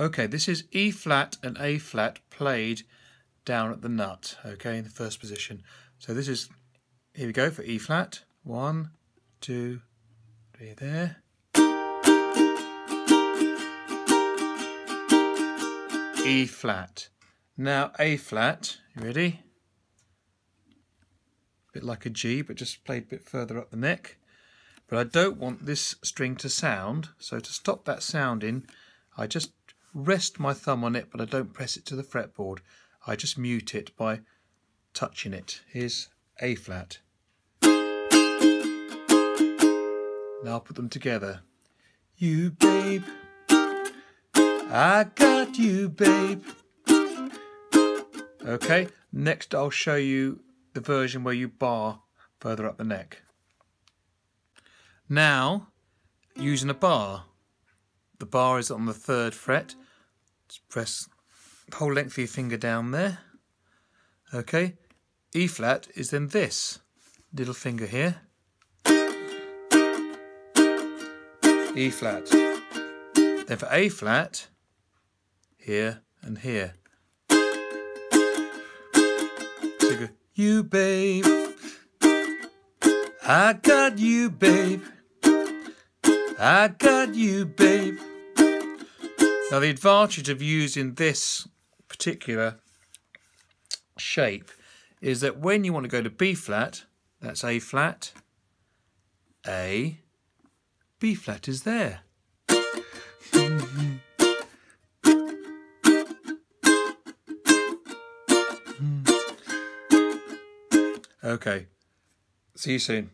Okay, this is E flat and A flat played down at the nut, okay, in the first position. So this is, here we go for E flat. One, two, three there. E flat. Now A flat, you ready? A bit like a G, but just played a bit further up the neck. But I don't want this string to sound, so to stop that sounding, I just rest my thumb on it, but I don't press it to the fretboard. I just mute it by touching it. Here's A flat. Now I'll put them together. You babe, I got you babe. Okay, next I'll show you the version where you bar further up the neck. Now, using a bar. The bar is on the third fret. Just press the whole length of your finger down there. Okay, E flat is then this little finger here. E flat. Then for A flat, here and here. So go, you babe, I got you babe, I got you babe. Now the advantage of using this particular shape is that when you want to go to B flat, that's A flat, A, B flat is there. Okay, see you soon.